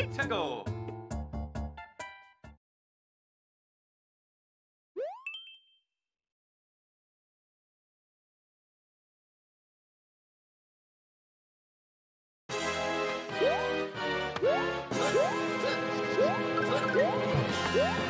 Let's go. Oh yeah,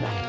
Bye.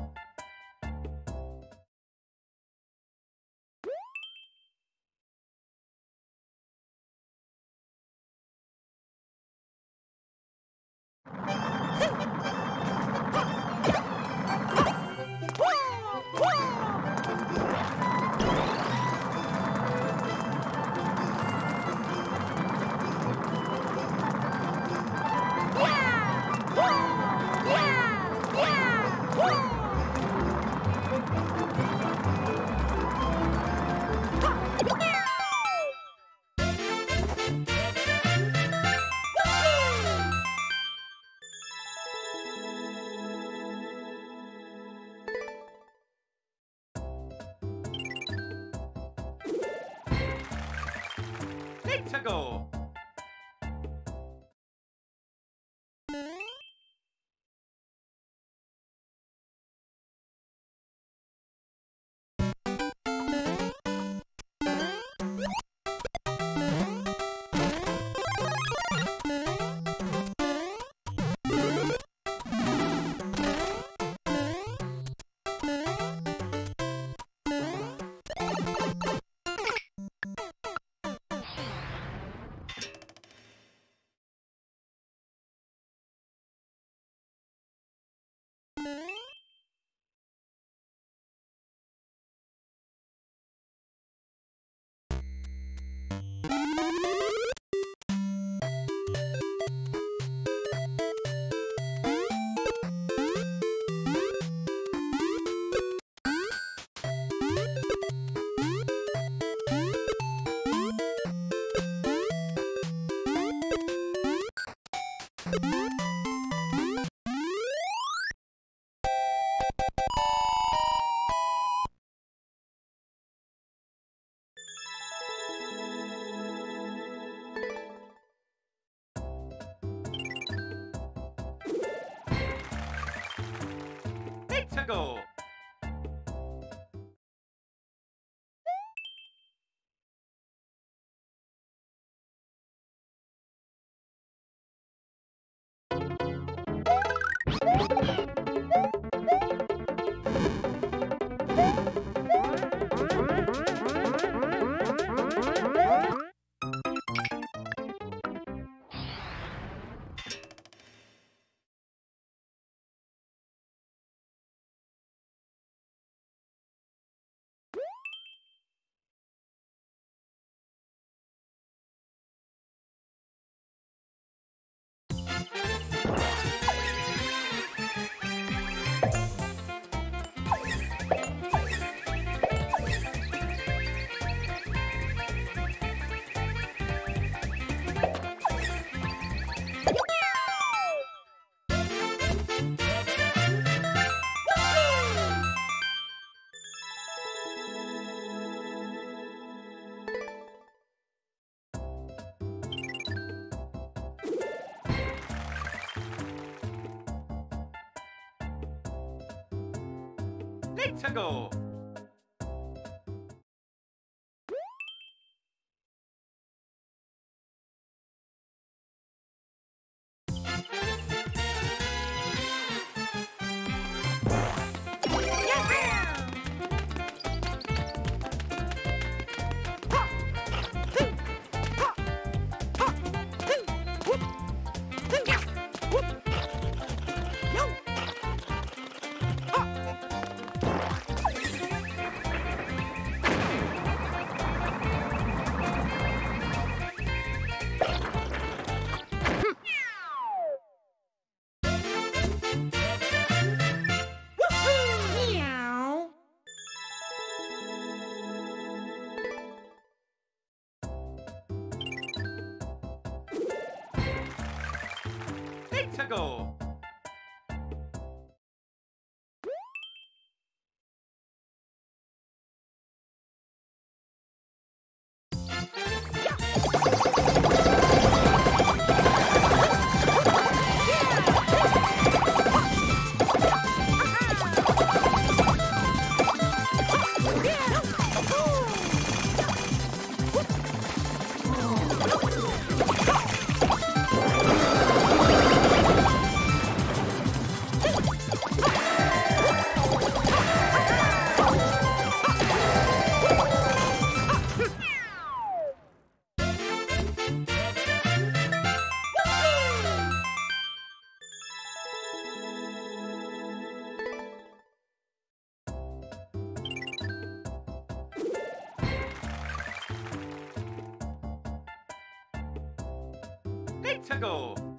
Ha ha ha! Let's go. Let's go. Let's Tickle. No! Let's go.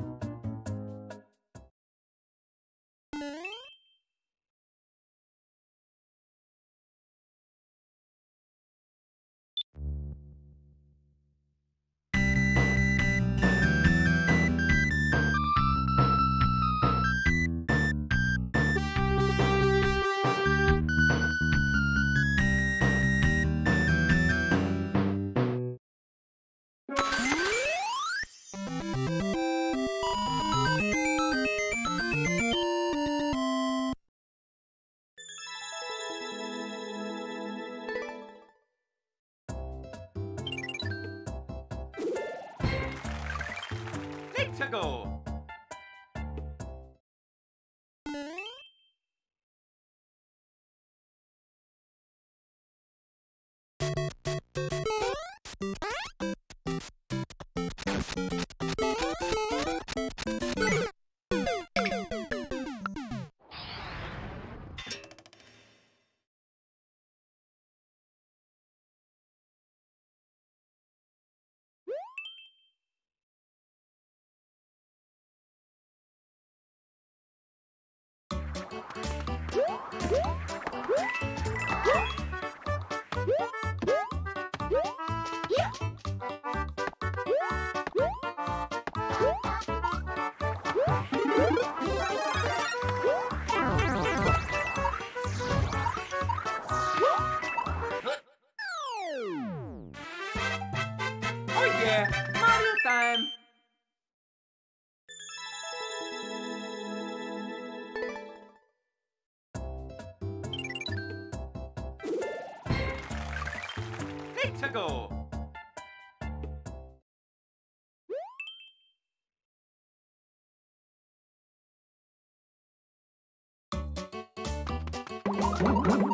Let's go. Oh yeah, Woo-hoo!